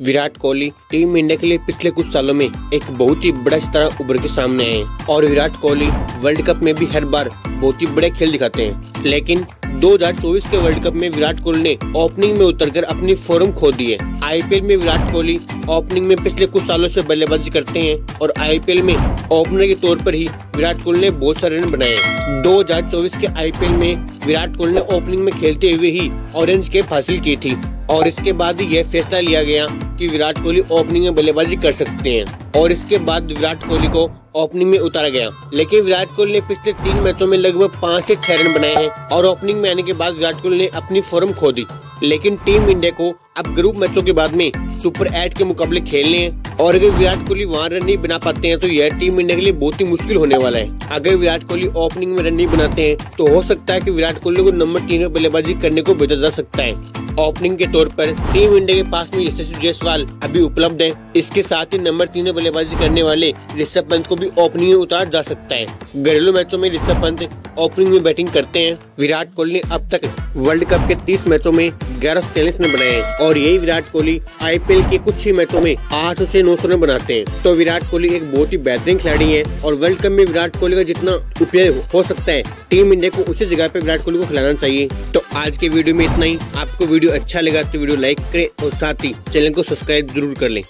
Virat Kohli team India के लिए पिछले कुछ सालों में एक बहुत ही बड़ा सितारा उभर के सामने आए और विराट कोहली वर्ल्ड कप में भी हर बार बहुत ही बड़े खेल दिखाते हैं। लेकिन 2024 के वर्ल्ड कप में विराट कोहली ने ओपनिंग में उतरकर अपनी फॉर्म खो दी है। आईपीएल में विराट कोहली ओपनिंग में पिछले कुछ सालों से बल्लेबाजी करते हैं और आईपीएल में ओपनर के तौर पर ही विराट कोहली ने बहुत सारे रन बनाए हैं। 2024 के आईपीएल में विराट कोहली ने ओपनिंग में खेलते हुए ही ऑरेंज कैप हासिल की थी। और इसके बाद यह फैसला लिया गया कि विराट कोहली ओपनिंग में बल्लेबाजी कर सकते हैं। और इसके बाद विराट कोहली को ओपनिंग में उतारा गया। लेकिन विराट कोहली ने पिछले तीन मैचों में लगभग पाँच से छह रन बनाए हैं और ओपनिंग में आने के बाद विराट कोहली ने अपनी फॉर्म खो दी। लेकिन टीम इंडिया को अब ग्रुप मैचों के बाद में सुपर एट के मुकाबले खेलने हैं। और अगर विराट कोहली वहाँ रन नहीं बना पाते हैं तो यह टीम इंडिया के लिए बहुत ही मुश्किल होने वाला है। अगर विराट कोहली ओपनिंग में रन नहीं बनाते हैं तो हो सकता है कि विराट कोहली को नंबर तीन में बल्लेबाजी करने को भेजा जा सकता है। ओपनिंग के तौर पर टीम इंडिया के पास में यशस्वी जायसवाल अभी उपलब्ध है। इसके साथ ही नंबर तीन बल्लेबाजी करने वाले ऋषभ पंत को भी ओपनिंग में उतार जा सकता है। घरेलू मैचों में ऋषभ पंत ओपनिंग में बैटिंग करते हैं। विराट कोहली ने अब तक वर्ल्ड कप के 30 मैचों में ग्यारह सौ तैलीस रन बनाए हैं। और यही विराट कोहली आईपीएल के कुछ ही मैचों में आठ से नौ सौ रन बनाते हैं। तो विराट कोहली एक बहुत ही बेहतरीन खिलाड़ी है और वर्ल्ड कप में विराट कोहली का जितना उपयोग हो सकता है टीम इंडिया को उसी जगह पे विराट कोहली को खिलाना चाहिए। तो आज के वीडियो में इतना ही। आपको वीडियो अच्छा लगा तो वीडियो लाइक करे और साथ ही चैनल को सब्सक्राइब ज़रूर कर लें।